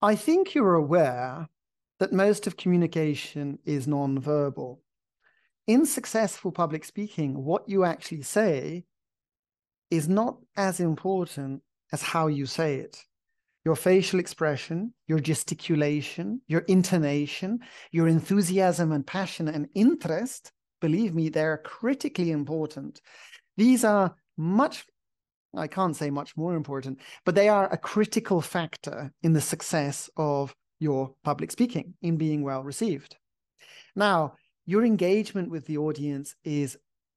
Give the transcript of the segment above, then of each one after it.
I think you're aware that most of communication is non-verbal. In successful public speaking, what you actually say is not as important as how you say it. Your facial expression, your gesticulation, your intonation, your enthusiasm and passion and interest, believe me, they're critically important. These are much I can't say much more important, but they are a critical factor in the success of your public speaking, in being well received. Now, your engagement with the audience is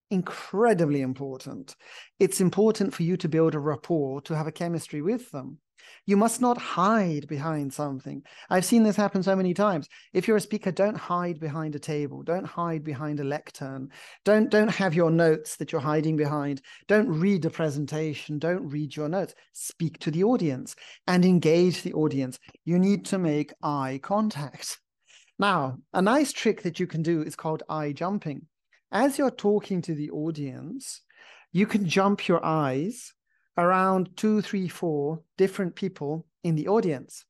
incredibly important. It's important for you to build a rapport, to have a chemistry with them. You must not hide behind something. I've seen this happen so many times. If you're a speaker, don't hide behind a table. Don't hide behind a lectern. Don't, don't have your notes that you're hiding behind. Don't read the presentation. Don't read your notes. Speak to the audience and engage the audience. You need to make eye contact. Now, a nice trick that you can do is called eye jumping. As you're talking to the audience, you can jump your eyes around two, three, four different people in the audience.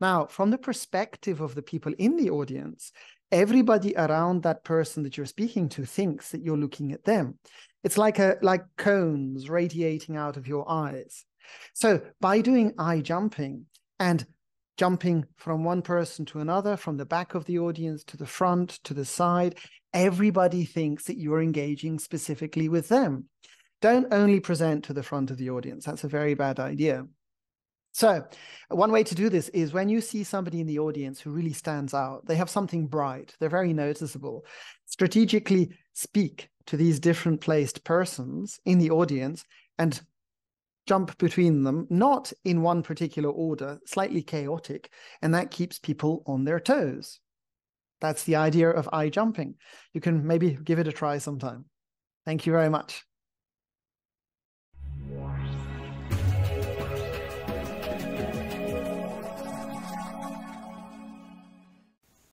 Now, from the perspective of the people in the audience, everybody around that person that you're speaking to thinks that you're looking at them. It's like a like cones radiating out of your eyes. So by doing eye jumping and jumping from one person to another, from the back of the audience to the front to the side, everybody thinks that you're engaging specifically with them. Don't only present to the front of the audience. That's a very bad idea. So, one way to do this is when you see somebody in the audience who really stands out, they have something bright, they're very noticeable. Strategically speak to these different placed persons in the audience and jump between them, not in one particular order, slightly chaotic, and that keeps people on their toes. That's the idea of eye jumping. You can maybe give it a try sometime. Thank you very much.